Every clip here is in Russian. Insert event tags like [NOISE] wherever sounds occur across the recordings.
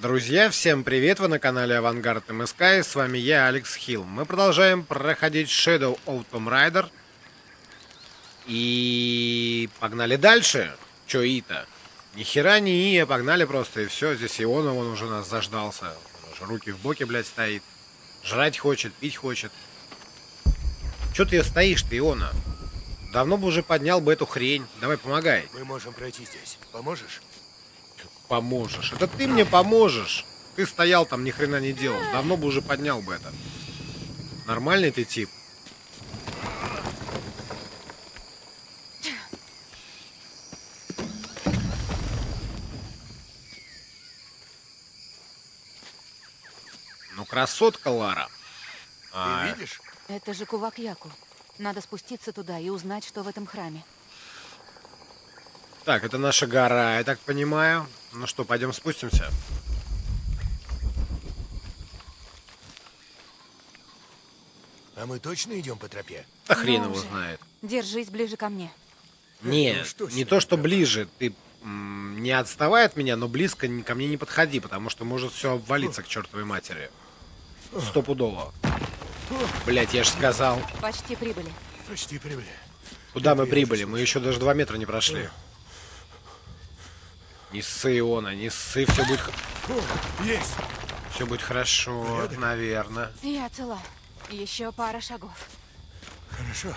Друзья, всем привет! Вы на канале Авангард МСК и с вами я, Алекс Хилл. Мы продолжаем проходить Shadow of Tomb Raider. И погнали дальше. Чё и-то? Ни хера не и, погнали просто и все. Здесь Иона, он уже нас заждался. Он уже руки в боке, блядь, стоит. Жрать хочет, пить хочет. Чё ты стоишь-то, Иона? Давно бы уже поднял бы эту хрень. Давай, помогай. Мы можем пройти здесь. Поможешь? Поможешь. Это ты мне поможешь. Ты стоял там, ни хрена не делал. Давно бы уже поднял бы это. Нормальный ты тип. Ну, красотка Лара. А... Ты видишь? Это же кувак Яку. Надо спуститься туда и узнать, что в этом храме. Так, это наша гора, я так понимаю. Ну что, пойдем спустимся. А мы точно идем по тропе? Да хрен его знает. Держись ближе ко мне. Не, ну, что не то, что ближе. Ты не отставай от меня, но близко ко мне не подходи, потому что может все обвалиться к чертовой матери. Стопудово. Блять, я же сказал. Почти прибыли. Почти прибыли. Куда мы прибыли? Мы еще даже два метра не прошли. Не ссы, Иона, не ссы, все будет... Есть! Все будет хорошо, Порядок? наверное. Я цела. Еще пара шагов. Хорошо,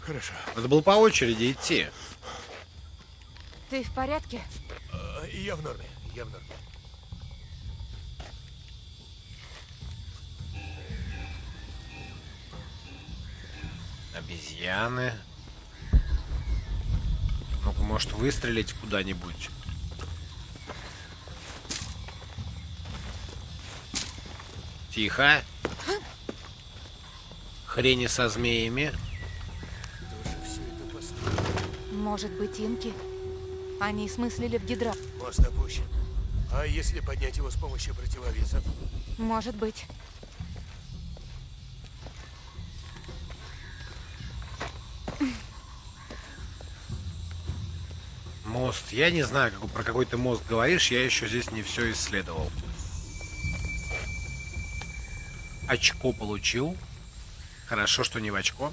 хорошо. Надо было по очереди идти. Ты в порядке? А, я в норме, я в норме. Обезьяны. Ну-ка, может выстрелить куда-нибудь? Тихо. Хрени со змеями. Может быть, инки? Они смыслили в гидра. Мост опущен. А если поднять его с помощью противовесов? Может быть. Мост. Я не знаю, как, про какой ты мост говоришь, я еще здесь не все исследовал. Очко получил. Хорошо, что не в очко.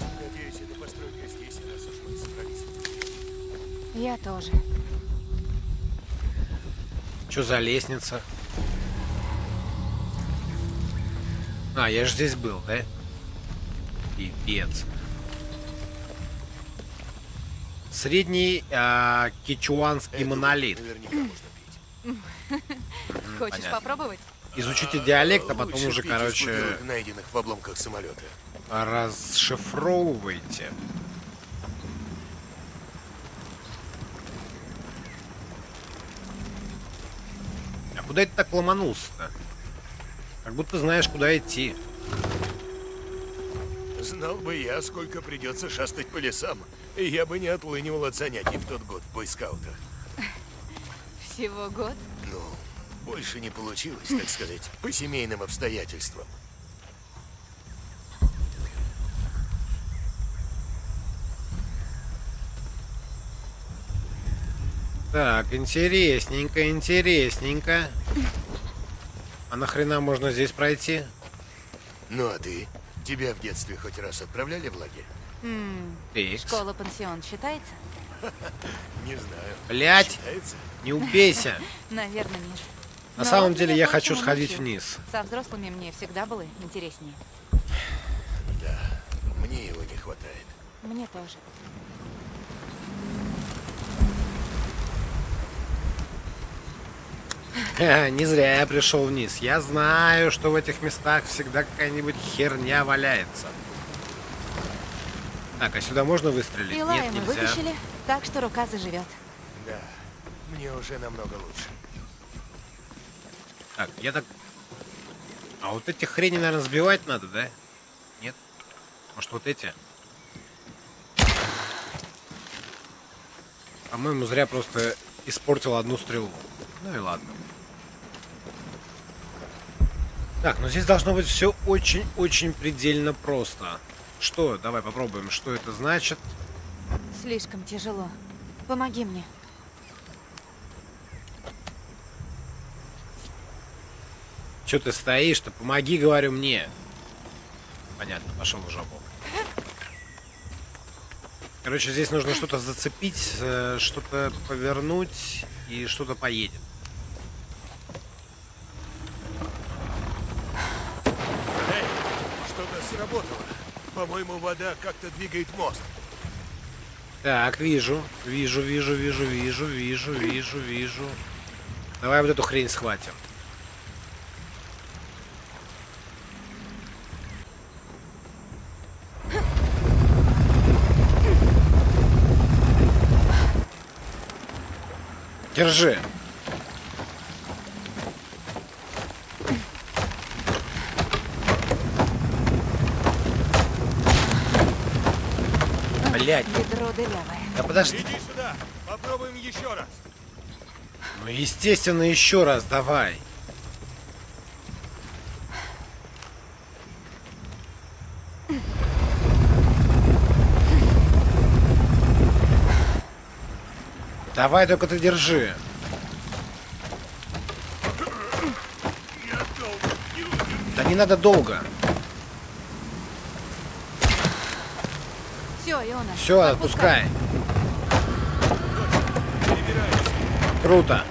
Надеюсь, эта постройка здесь, раз уж мы собрались. Я тоже. Что за лестница? А, я же здесь был, да? Пипец. Средний э, кичуанский монолит. Хочешь Понятно. попробовать? Изучите диалект, а потом уже, короче... найденных в обломках самолета. Расшифровывайте. А куда это так ломанулся-то? Как будто знаешь, куда идти. Знал бы я, сколько придется шастать по лесам, и я бы не отлынивал от занятий в тот год в бойскаутах. Всего год? Ну, больше не получилось, так сказать, по семейным обстоятельствам. Так, интересненько, интересненько. А нахрена можно здесь пройти? Ну а ты? Тебя в детстве хоть раз отправляли в лагерь? Mm, Школа-пансион [LAUGHS] считается? Не знаю. Блять! Не убейся! [LAUGHS] Наверное, нет. На самом деле я хочу сходить вниз. Со взрослыми мне всегда было интереснее. Да, мне его не хватает. Мне тоже. [LAUGHS] Не зря я пришел вниз. Я знаю, что в этих местах всегда какая-нибудь херня валяется. Так, а сюда можно выстрелить? Илая Нет, мы нельзя. вытащили, так что рука заживет. Да, мне уже намного лучше. Так, я так... А вот эти хрени, наверное, сбивать надо, да? Нет? Может, вот эти? По-моему, зря просто испортил одну стрелу. Ну и ладно. Так, ну здесь должно быть все очень-очень предельно просто. Что? Давай попробуем, что это значит. Слишком тяжело. Помоги мне. Че ты стоишь-то? Помоги, говорю, мне. Понятно, пошел в жопу. Короче, здесь нужно что-то зацепить, э, что-то повернуть и что-то поедет. Эй, что-то сработало. По-моему, вода как-то двигает мост. Так, вижу. Вижу, вижу, вижу, вижу, вижу, вижу, вижу. Давай вот эту хрень схватим. Держи. Блять, Ведро дырявое. да подожди. Иди сюда, попробуем еще раз. Ну, естественно, еще раз давай. Давай, только ты держи. Да не надо долго. Все, Иона. Все, отпускай. Круто.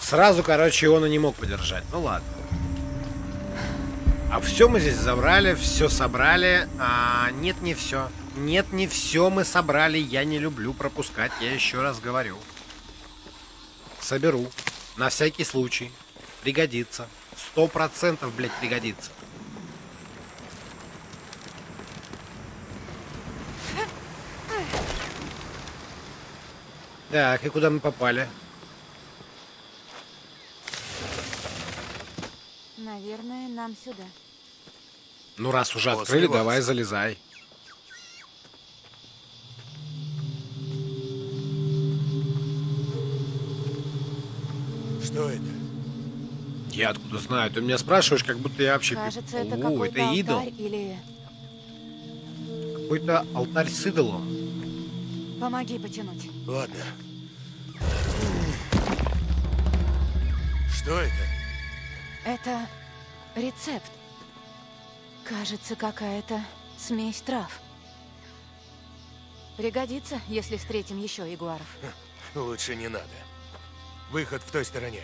Сразу, короче, он и не мог подержать. Ну ладно. А все мы здесь забрали, все собрали. А нет, не все. Нет, не все мы собрали. Я не люблю пропускать, я еще раз говорю. Соберу. На всякий случай. Пригодится. Сто процентов, блядь, пригодится. Так, и куда мы попали? Наверное, нам сюда. Ну, раз уже После открыли, вас. давай залезай. Что это? Я откуда знаю? Ты меня спрашиваешь, как будто я вообще... Кажется, это какой-то это идол. или... Какой-то алтарь с идолом. Помоги потянуть. Ладно. Что это? Это рецепт. Кажется, какая-то смесь трав. Пригодится, если встретим еще ягуаров. Лучше не надо. Выход в той стороне.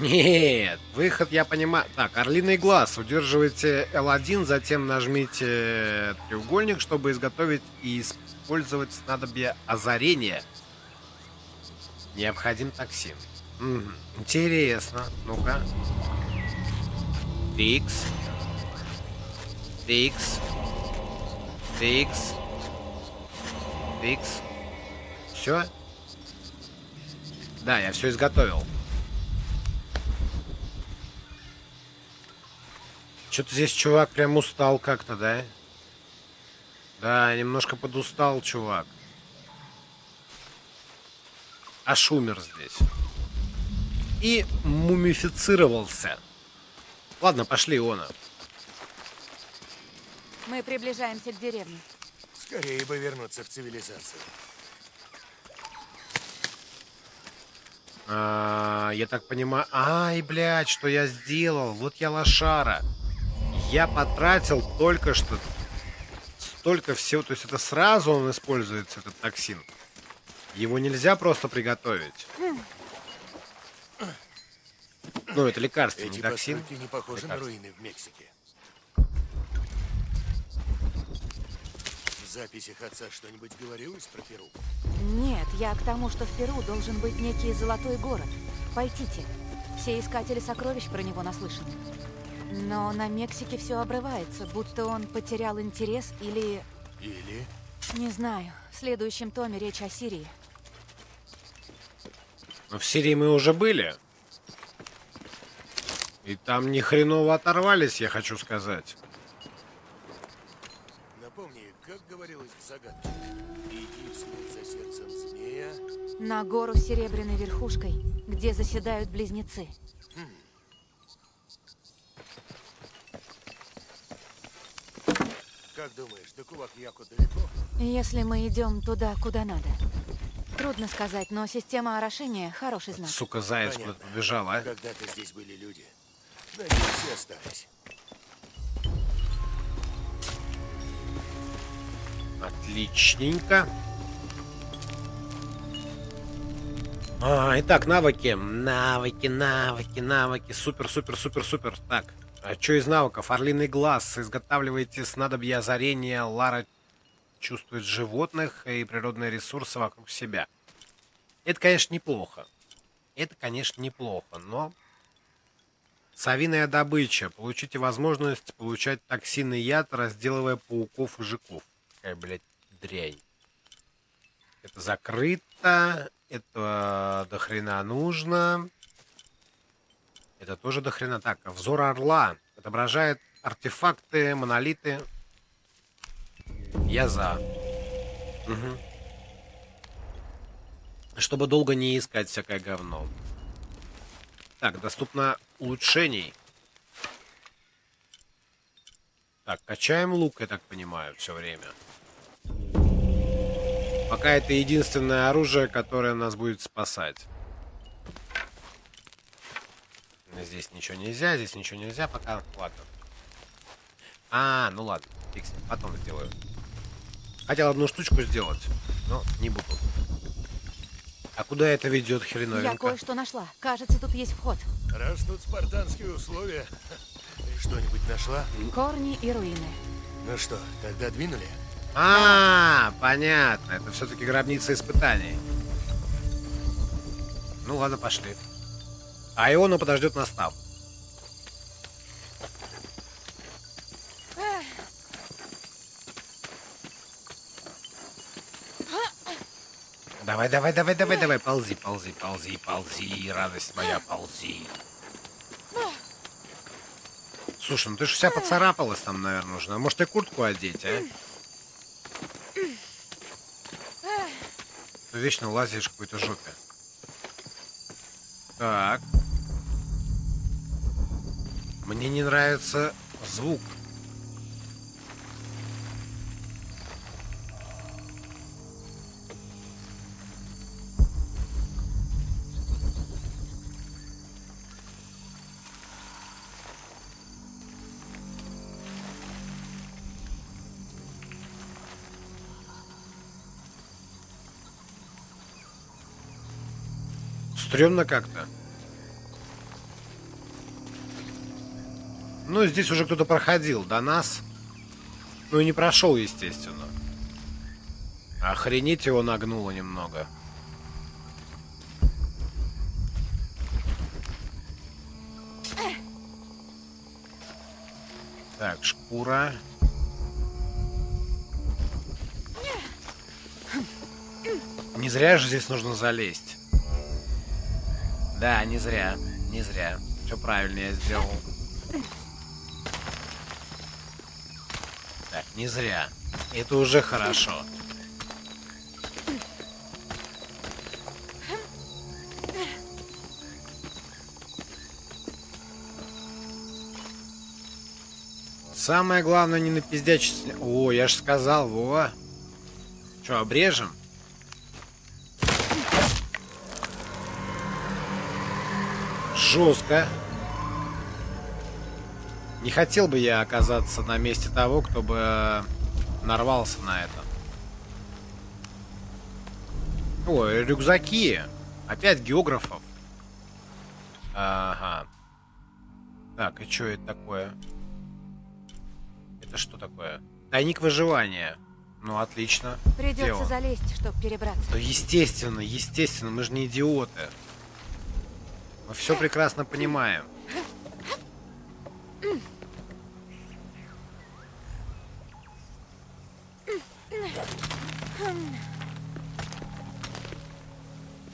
Нет, выход я понимаю. Так, орлиный глаз. Удерживайте L1, затем нажмите треугольник, чтобы изготовить и использовать снадобье озарения. Необходим токсин. Мгм, Интересно. Ну-ка. Трикс. Трикс. Трикс. Трикс. Все? Да, я все изготовил. Что-то здесь чувак прям устал как-то, да? Да, немножко подустал чувак. Аж умер здесь. И мумифицировался. Ладно, пошли, Иона. Мы приближаемся к деревне. Скорее бы вернуться в цивилизацию. А, я так понимаю... Ай, блядь, что я сделал? Вот я лошара. Я потратил только что столько всего. То есть это сразу он используется, этот токсин. Его нельзя просто приготовить. Ну, это лекарство, Эти не токсин. не похожи на Лекарство. руины в Мексике. В записях отца что-нибудь говорилось про Перу? Нет, я к тому, что в Перу должен быть некий золотой город. Пойдите. Все искатели сокровищ про него наслышаны. Но на Мексике все обрывается, будто он потерял интерес или... Или... Не знаю. В следующем томе речь о Сирии. Но в Сирии мы уже были. И там ни хреново оторвались, я хочу сказать. Напомни, как говорилось в загадке? На гору с серебряной верхушкой, где заседают близнецы. Как думаешь, до Кувак-Яко далеко? Если мы идем туда, куда надо. Трудно сказать, но система орошения — хороший знак. Сука, заяц куда-то побежал, а? Когда-то здесь были люди. Надеюсь, все остались. Отличненько. А, итак, навыки. Навыки, навыки, навыки. Супер, супер, супер, супер. Так, а что из навыков? Орлиный глаз. Изготавливаете снадобье озарения. Лара чувствует животных и природные ресурсы вокруг себя. Это, конечно, неплохо. Это, конечно, неплохо, но... Совиная добыча. Получите возможность получать токсинный яд, разделывая пауков и жуков. Какая, блядь, дрянь. Это закрыто. Это до хрена нужно. Это тоже до хрена. Так, взор орла. Отображает артефакты, монолиты. Я за. Мгм. Чтобы долго не искать всякое говно. Так, доступно улучшений. Так, качаем лук, я так понимаю, все время. Пока это единственное оружие, которое нас будет спасать. Здесь ничего нельзя, здесь ничего нельзя, пока... Ладно. А, ну ладно, потом сделаю. Хотел одну штучку сделать, но не буду. А куда это ведет Я хреновенько? кое-что нашла. Кажется, тут есть вход. Раз тут спартанские условия, [LAUGHS] ты что-нибудь нашла? Корни и руины. Ну что, тогда двинули? А, понятно. Это все-таки гробница испытаний. Ну ладно, пошли. А Иона подождет нас там. Давай, давай, давай, давай, давай, ползи, ползи, ползи, ползи, радость моя, ползи. Слушай, ну ты же вся поцарапалась там, наверное, нужно. Может, тебе куртку одеть, а? Ты вечно лазишь в какой-то жопе. Так. Мне не нравится звук. Стремно как-то. Ну, здесь уже кто-то проходил до нас. Ну и не прошел, естественно. Охренеть его нагнуло немного. Так, шкура. Не зря же здесь нужно залезть. Да, не зря. Не зря. Все правильно я сделал. Так, не зря. Это уже хорошо. Самое главное не напиздячить. О, я же сказал, во. Че, обрежем? Жестко. Не хотел бы я оказаться на месте того, кто бы э, нарвался на это. Ой, рюкзаки. Опять географов. Ага. Так, и что это такое? Это что такое? Тайник выживания. Ну, отлично. Придется залезть, чтобы перебраться. Ну, естественно, естественно, мы же не идиоты. Мы все прекрасно понимаем.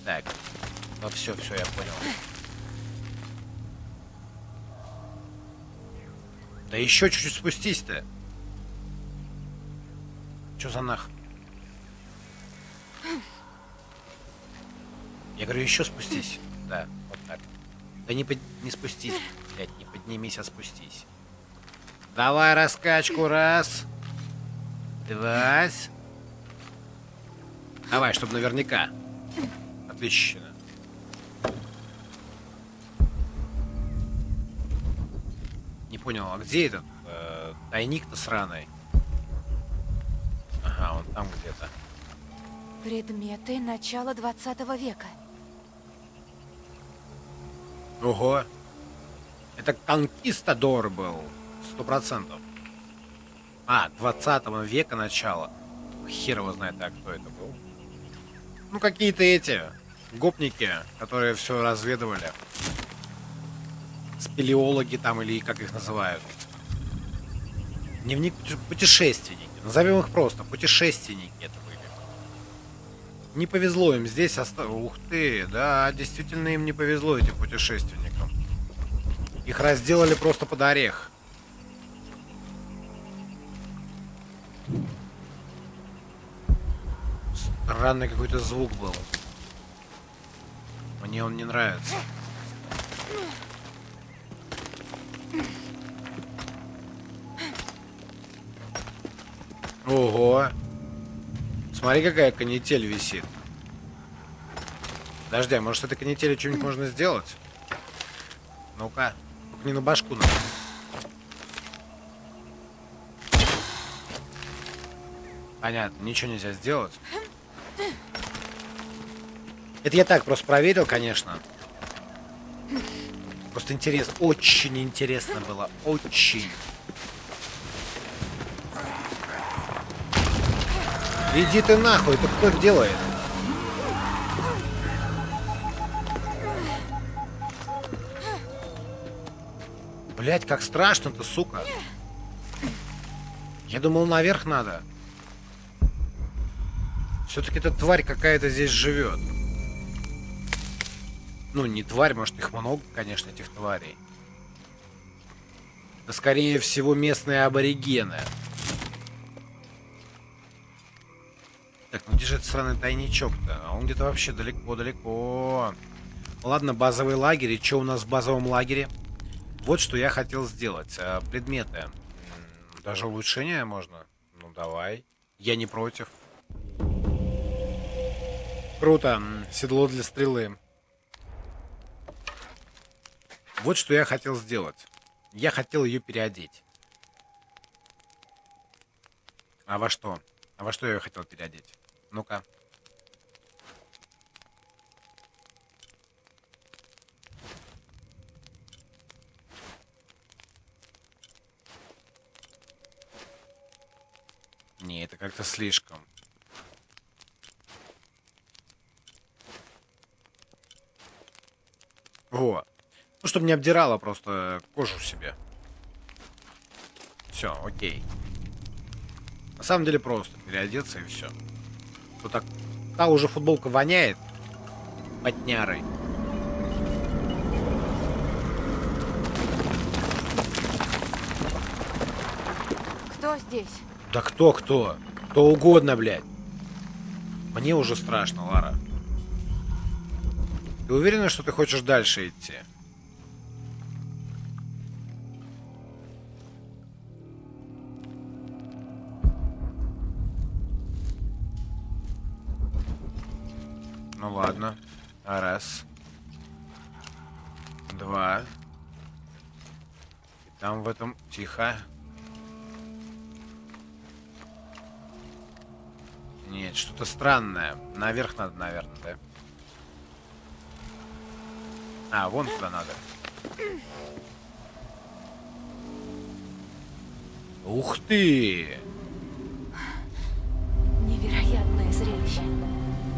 Так. Ну все, все, я понял. Да еще чуть-чуть спустись-то. Че за нах? Я говорю, еще спустись. Да. Да не, под- не спустись, блядь, не поднимись, а спустись. Давай раскачку, раз. Два. Давай, чтобы наверняка. Отлично. Не понял, а где этот э, тайник-то сраный? Ага, он там где-то. Предметы начала 20 века. Ого. Это конкистадор был. Сто процентов. А, 20 века начала. Хер его знает, а кто это был. Ну, какие-то эти гопники, которые все разведывали. Спелеологи там, или как их называют. Дневник путешественники. Назовем их просто. Путешественники это. Не повезло им здесь оста... Ух ты, да, действительно им не повезло этим путешественникам. Их разделали просто под орех. Странный какой-то звук был. Мне он не нравится. Ого! Смотри, какая канитель висит. Подожди, а может с этой канителью что-нибудь можно сделать? Ну-ка. Не на башку надо. Понятно, ничего нельзя сделать. Это я так просто проверил, конечно. Просто интересно, очень интересно было, очень. Иди ты нахуй, это кто делает? Блять, как страшно-то, сука. Я думал, наверх надо. Все-таки эта тварь какая-то здесь живет. Ну, не тварь, может, их много, конечно, этих тварей. Это, скорее всего, местные аборигены. Сраный тайничок-то? А он где-то вообще далеко-далеко. Ладно, базовый лагерь. И что у нас в базовом лагере? Вот что я хотел сделать. А, Предметы. Даже улучшения можно? Ну, давай. Я не против. Круто. Седло для стрелы. Вот что я хотел сделать. Я хотел ее переодеть. А во что? А во что я ее хотел переодеть? Ну-ка. Не, это как-то слишком. Во. Ну, чтобы не обдирала просто кожу себе. Все, окей. На самом деле просто переодеться и все. То так, та уже футболка воняет потнярой. Кто здесь? Да кто кто? Кто угодно, блядь. Мне уже страшно, Лара. Ты уверена, что ты хочешь дальше идти? Ну ладно. Раз. Два. И там в этом... Тихо. Нет, что-то странное. Наверх надо, наверное, да? А, вон туда надо. Ух ты!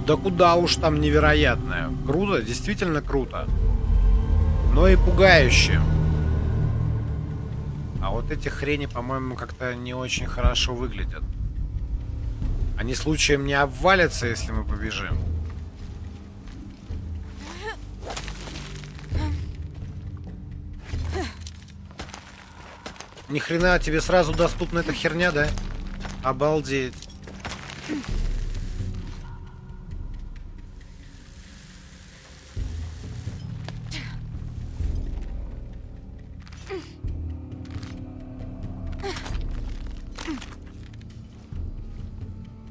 Да куда уж там невероятное. Круто, действительно круто. Но и пугающе. А вот эти хрени, по-моему, как-то не очень хорошо выглядят. Они случаем не обвалятся, если мы побежим. Ни хрена тебе сразу доступна эта херня, да? Обалдеть.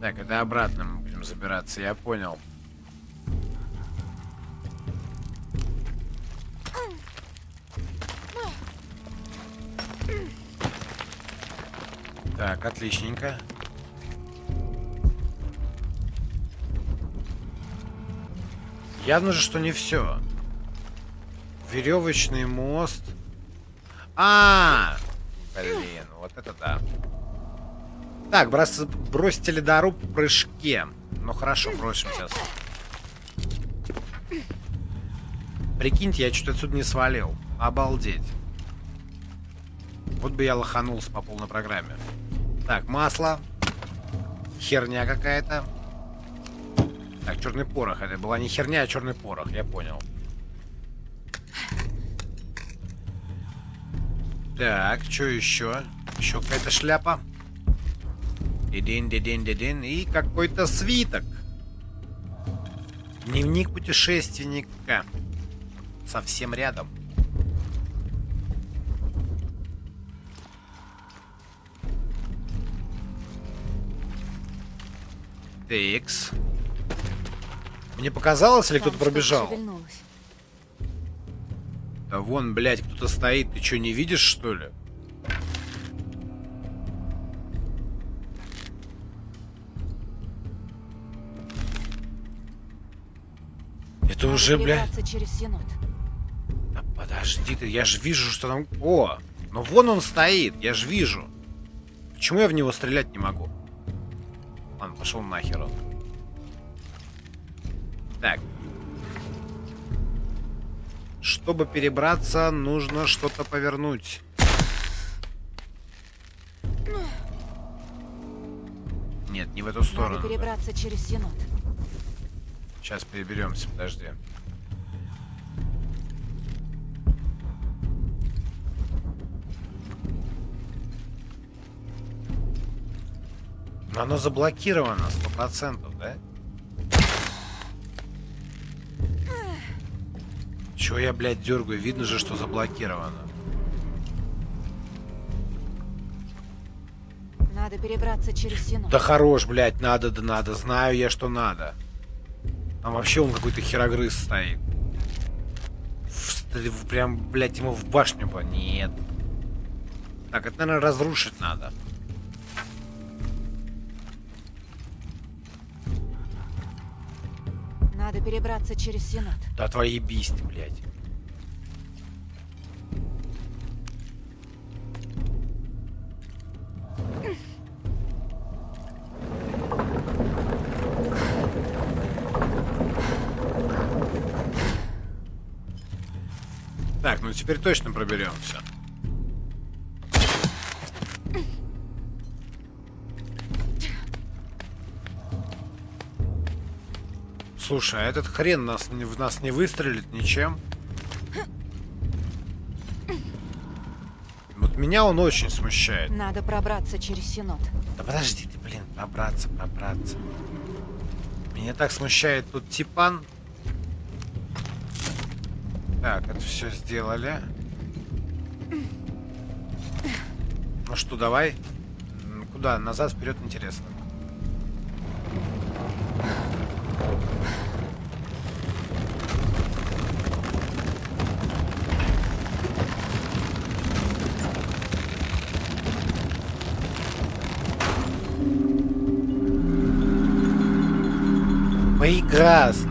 Так, это обратно мы будем забираться, я понял. Так, отличненько. Явно же, что не все. Веревочный мост. А, -а, -а! блин. Так, брос, бросьте ледоруб в прыжке. Ну хорошо, бросим сейчас. Прикиньте, я что-то отсюда не свалил. Обалдеть. Вот бы я лоханулся по полной программе. Так, масло. Херня какая-то. Так, черный порох. Это была не херня, а черный порох, я понял. Так, что еще? Еще какая-то шляпа. Дидин, дидин, дидин. И какой-то свиток. Дневник путешественника. Совсем рядом. Текс. Мне показалось, или кто-то пробежал? Да вон, блядь, кто-то стоит. Ты что, не видишь, что ли? Уже, Синод. Да подожди ты, я же вижу, что там... О, ну вон он стоит, я же вижу. Почему я в него стрелять не могу? Ладно, пошел нахер он. Так. Чтобы перебраться, нужно что-то повернуть. Нет, не в эту сторону. Надо перебраться через Синод. Сейчас переберемся, подожди. Но оно заблокировано, сто процентов, да? Чего я, блядь, дергаю? Видно же, что заблокировано. Надо перебраться через Синод. Да хорош, блядь, надо, да надо. Знаю я, что надо. Там вообще он какой-то херогрыз стоит. В- в- прям, блядь, ему в башню бы. Нет. Так, это, наверное, разрушить надо. Надо перебраться через Синод. Да твои бисты, блядь. Теперь точно проберемся. Слушай, а этот хрен нас, в нас не выстрелит ничем? Вот меня он очень смущает. Надо пробраться через Синод. Да подожди ты, блин, пробраться, пробраться. Меня так смущает тут типан. Так, это все сделали. Ну что, давай. Куда? Назад, вперед, интересно. Прекрасно.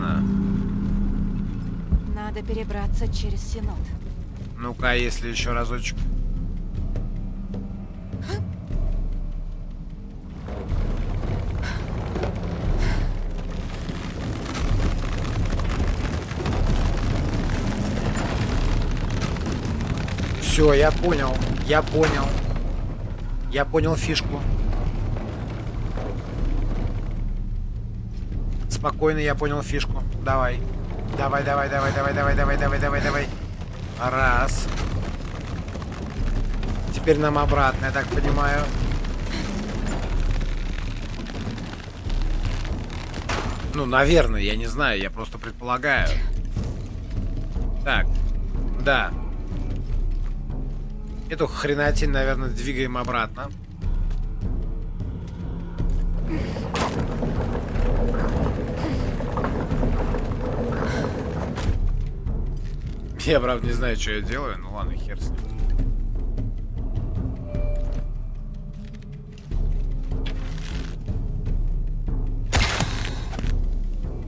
Перебраться через Синод. Ну-ка, если еще разочек. Все, я понял. Я понял. Я понял фишку. Спокойно, я понял фишку. Давай. Давай, давай, давай, давай, давай, давай, давай, давай, давай. Раз. Теперь нам обратно, я так понимаю. Ну, наверное, я не знаю, я просто предполагаю. Так, да. Эту хренотень, наверное, двигаем обратно. [LAUGHS] Я, правда, не знаю, что я делаю, ну ладно, хер с ним.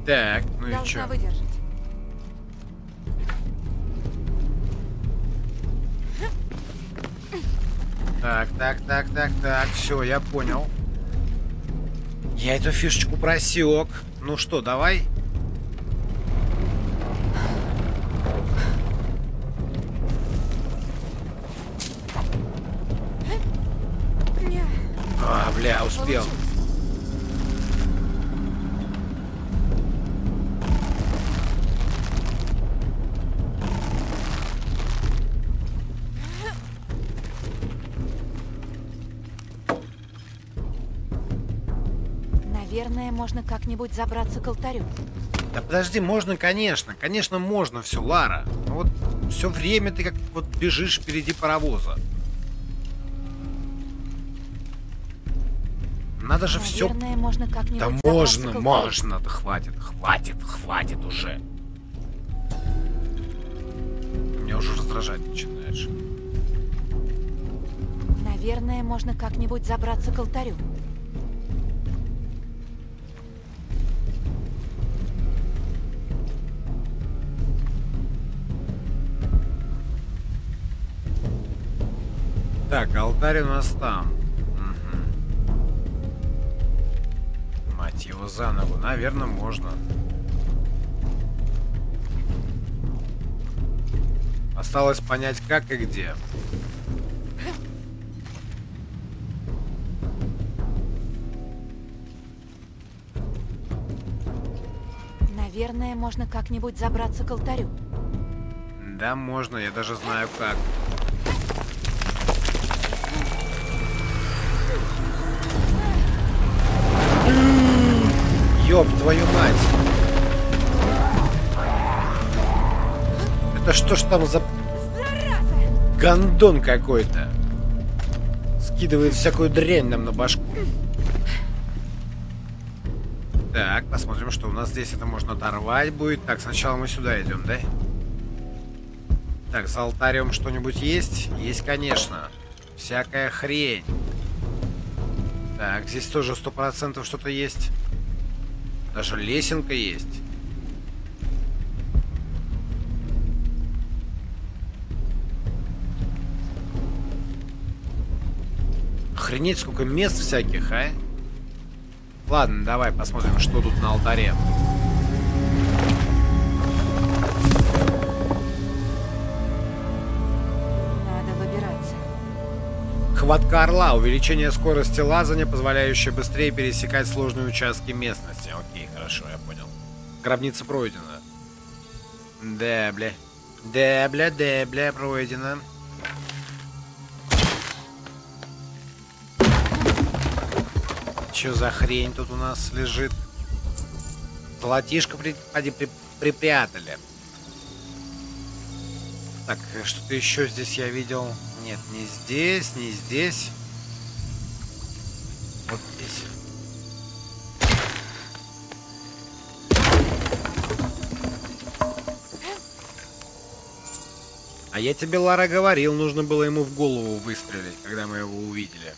Так, ну Должна и что? выдержать. Так, так, так, так, так, все, я понял. Я эту фишечку просек. Ну что, давай успел. Наверное, можно как-нибудь забраться к алтарю. Да подожди, можно, конечно. Конечно, можно все, Лара. Но вот все время ты как вот бежишь впереди паровоза. Надо же все... Можно как-нибудь Да можно, можно. Да хватит, хватит, хватит уже. Меня уже раздражать начинаешь. Наверное, можно как-нибудь забраться к алтарю. Так, алтарь у нас там. Мать его за ногу. Наверное, можно. Осталось понять, как и где. Наверное, можно как-нибудь забраться к алтарю. Да, можно, я даже знаю как. Ёб твою мать! Это что ж там за гандон какой-то? Скидывает всякую дрянь нам на башку. Так, посмотрим, что у нас здесь это можно оторвать будет. Так, сначала мы сюда идем, да? Так, с алтарем что-нибудь есть? Есть, конечно. Всякая хрень. Так, здесь тоже сто процентов что-то есть. Даже лесенка есть. Охренеть, сколько мест всяких, а? Ладно, давай посмотрим, что тут на алтаре. Хватка орла. Увеличение скорости лазания, позволяющее быстрее пересекать сложные участки местности. Окей, хорошо, я понял. Гробница пройдена. Да, бля. Да, бля, да, бля, пройдена. Че за хрень тут у нас лежит? Золотишко при... поди, при- припрятали. Так, что-то еще здесь я видел. Нет, не здесь, не здесь. Вот здесь. А я тебе, Лара, говорил, нужно было ему в голову выстрелить, когда мы его увидели.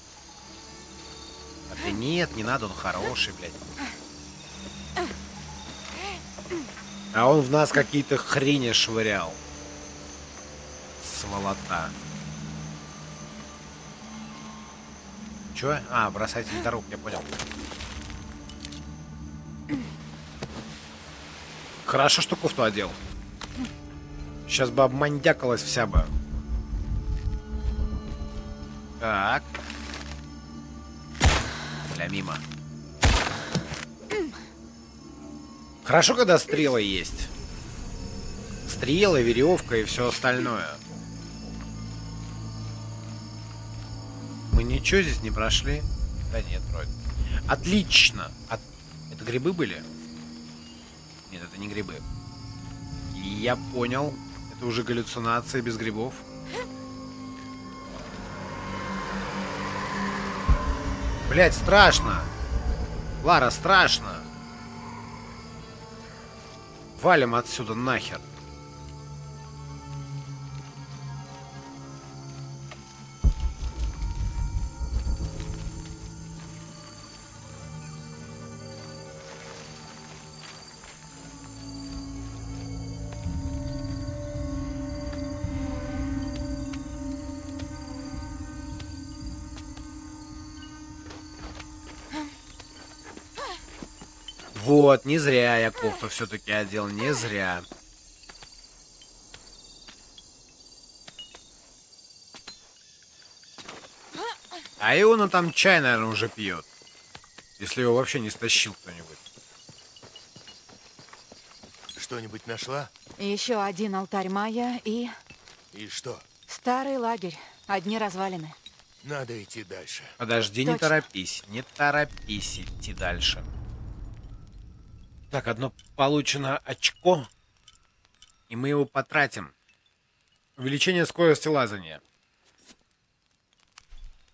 А ты нет, не надо, он хороший, блядь. А он в нас какие-то хрени швырял. Сволота. Чё? А, бросатель дорог, я понял. Хорошо, что кофту одел. Сейчас бы обмандякалась вся бы. Так. Бля, мимо. Хорошо, когда стрелы есть. Стрелы, веревка и все остальное. Ничего здесь не прошли? Да нет, вроде. Отлично. От- Это грибы были? Нет, это не грибы. Я понял. Это уже галлюцинации без грибов. Блять, страшно. Лара, страшно. Валим отсюда нахер. Вот, не зря я кофту все-таки одел, не зря. А Иона там чай, наверное, уже пьет. Если его вообще не стащил кто-нибудь. Что-нибудь нашла? Еще один алтарь майя и И что? старый лагерь. Одни развалины. Надо идти дальше. Подожди, не Точно. торопись. Не торопись идти дальше. Так, одно получено очко. И мы его потратим. Увеличение скорости лазания.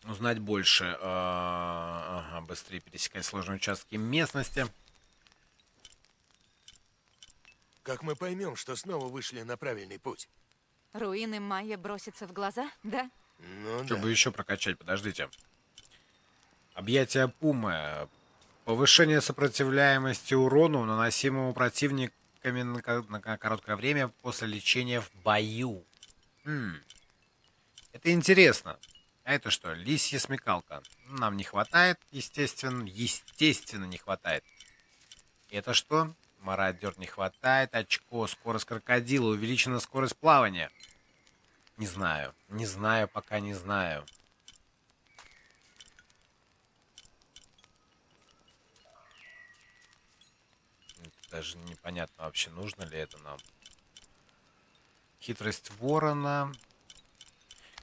Узнать больше. А, Ага, быстрее пересекать сложные участки местности. Как мы поймем, что снова вышли на правильный путь? Руины майя бросятся в глаза, да? Ну Чтобы да. еще прокачать, подождите. Объятие пумы. Повышение сопротивляемости урону, наносимому противниками на, ко- на ко- короткое время после лечения в бою. М. Это интересно. А это что, лисья смекалка? Нам не хватает, естественно. Естественно, не хватает. Это что? Мародер не хватает. Очко, скорость крокодила, увеличена скорость плавания. Не знаю. Не знаю, пока не знаю. Даже непонятно вообще, нужно ли это нам. Хитрость ворона.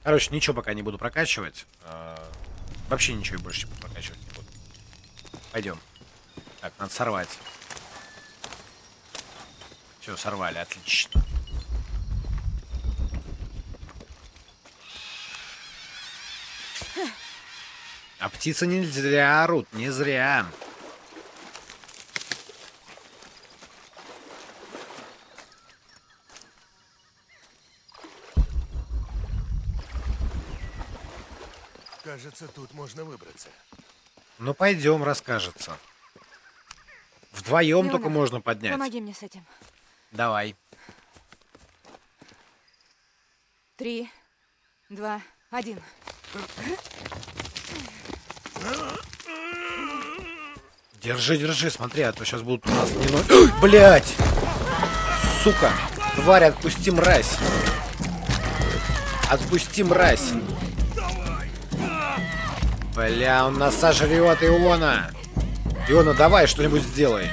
Короче, ничего пока не буду прокачивать. А, Вообще ничего больше прокачивать не буду. Пойдем. Так, надо сорвать. Все, сорвали, отлично. А птицы не зря орут, не зря. Кажется, тут можно выбраться. Ну пойдем, расскажется. Вдвоем Леона, только можно поднять. Помоги мне с этим. Давай. Три, два, один. Держи, держи, смотри, а то сейчас будут у нас не... Блять! Сука! Тварь, отпусти мразь! Отпусти мразь! Бля, он нас сожрет, Иона! Иона, давай что-нибудь сделай!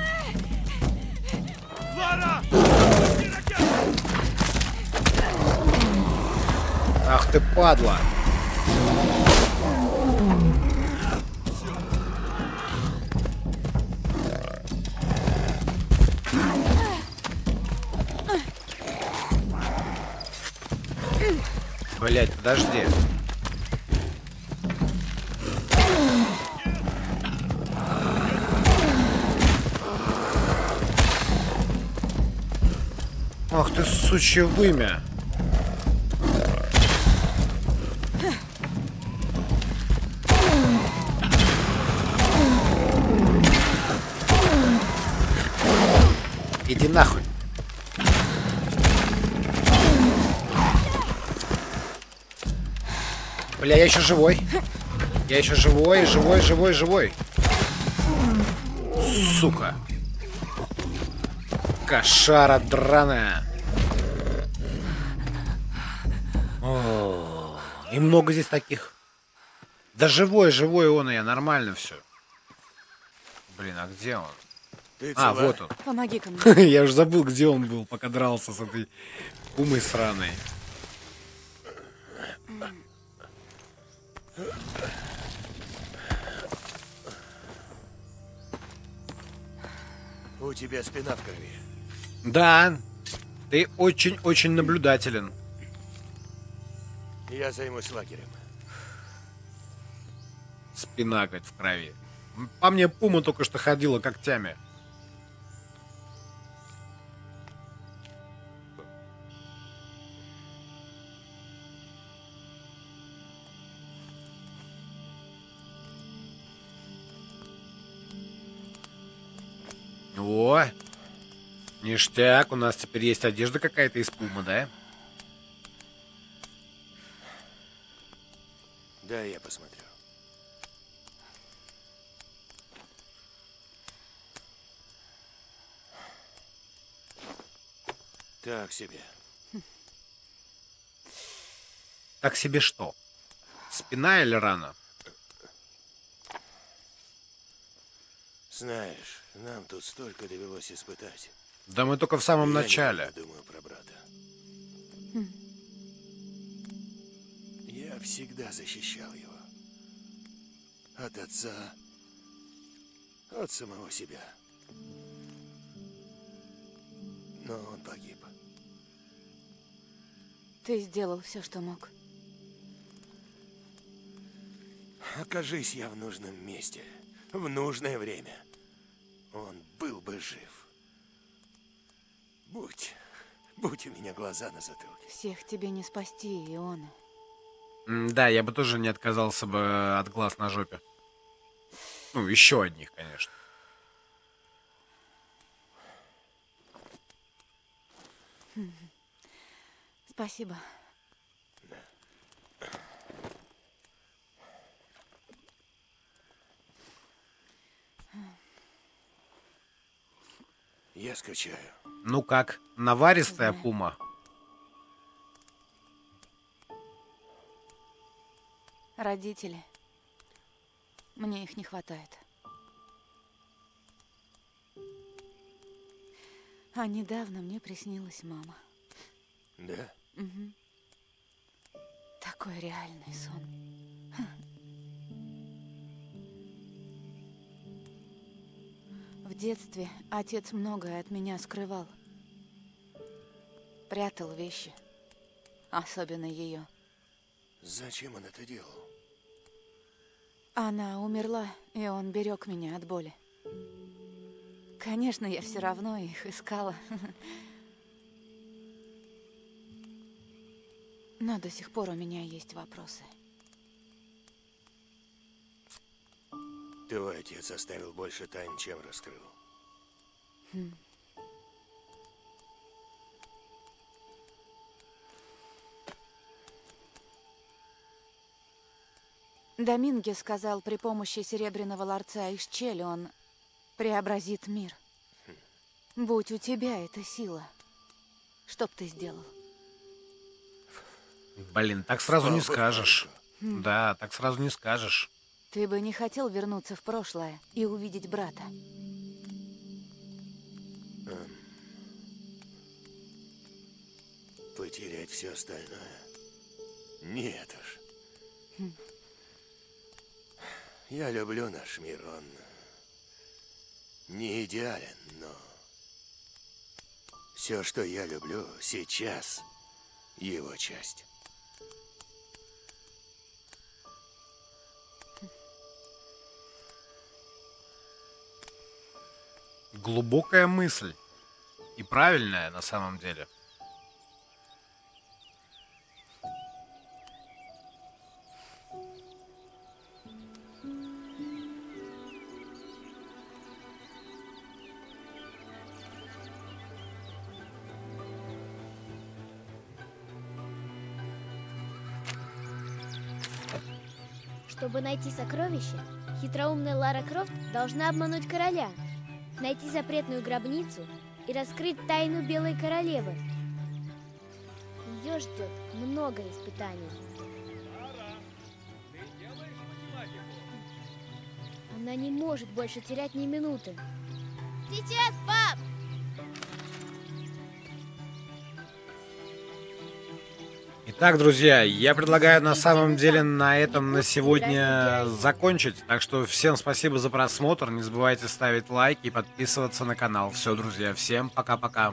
Ах ты падла! Блять, подожди. Ах ты, сучье вымя. Иди нахуй. Бля, я еще живой. Я еще живой, живой, живой, живой. Сука. Кошара драная. О, и много здесь таких. Да живой, живой он, и я нормально все. Блин, а где он? Ты А, цела? вот он. Помоги-ка мне. [LAUGHS] Я уже забыл, где он был, пока дрался с этой умой сраной. У тебя спина в крови. Да, ты очень-очень наблюдателен. Я займусь лагерем. Спина, говорит, в крови. По мне пума только что ходила когтями. Ништяк, у нас теперь есть одежда какая-то из пума, да? Да, я посмотрю. Так себе. Так себе что? Спина или рана? Знаешь, нам тут столько довелось испытать. Да мы только в самом Я начале. думаю про брата. Я всегда защищал его. От отца, от самого себя. Но он погиб. Ты сделал все, что мог. Окажись я в нужном месте, в нужное время, он был бы жив. Будь, будь у меня глаза на затылке. Всех тебе не спасти, Иона. М, Да, я бы тоже не отказался бы от глаз на жопе. Ну, еще одних, конечно. Спасибо. Я скачаю. Ну как, наваристая пума? Родители. Мне их не хватает. А недавно мне приснилась мама. Да? Мгм. Такой реальный сон. Детстве отец многое от меня скрывал. Прятал вещи. Особенно ее. Зачем он это делал? Она умерла, и он берег меня от боли. Конечно, я все равно их искала. [LAUGHS] Но до сих пор у меня есть вопросы. Твой отец оставил больше тайн, чем раскрыл. Доминге сказал, при помощи серебряного ларца из Чели он преобразит мир. Будь у тебя эта сила, что б ты сделал? Блин, так сразу не скажешь. Богу. Да, так сразу не скажешь. Ты бы не хотел вернуться в прошлое и увидеть брата. Потерять все остальное? Нет уж. Я люблю наш мир, он не идеален, но все, что я люблю сейчас, его часть. Глубокая мысль. И правильная на самом деле. Чтобы найти сокровище, хитроумная Лара Крофт должна обмануть короля, найти запретную гробницу и раскрыть тайну Белой Королевы. Ее ждет много испытаний. Она не может больше терять ни минуты. Сейчас, пап! Итак, друзья, я предлагаю на самом деле на этом на сегодня закончить. Так что всем спасибо за просмотр. Не забывайте ставить лайки и подписываться на канал. Все, друзья, всем пока-пока.